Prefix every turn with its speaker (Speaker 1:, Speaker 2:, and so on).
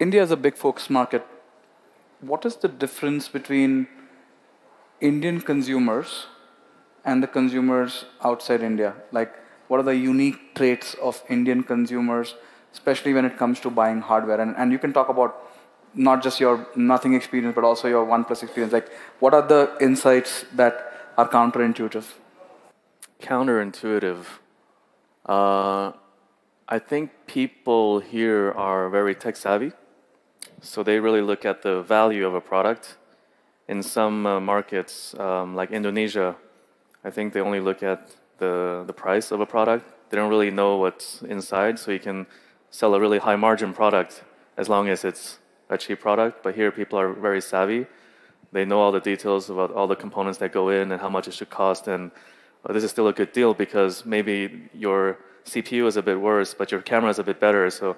Speaker 1: India is a big focus market. What is the difference between Indian consumers and the consumers outside India? Like, what are the unique traits of Indian consumers, especially when it comes to buying hardware? And, and you can talk about not just your nothing experience, but also your OnePlus experience. Like, what are the insights that are counterintuitive?
Speaker 2: Counterintuitive. Uh, I think people here are very tech savvy, so they really look at the value of a product. In some uh, markets, um, like Indonesia, I think they only look at the, the price of a product. They don't really know what's inside, so you can sell a really high margin product as long as it's a cheap product. But here, people are very savvy. They know all the details about all the components that go in and how much it should cost. And uh, this is still a good deal because maybe your CPU is a bit worse, but your camera is a bit better. So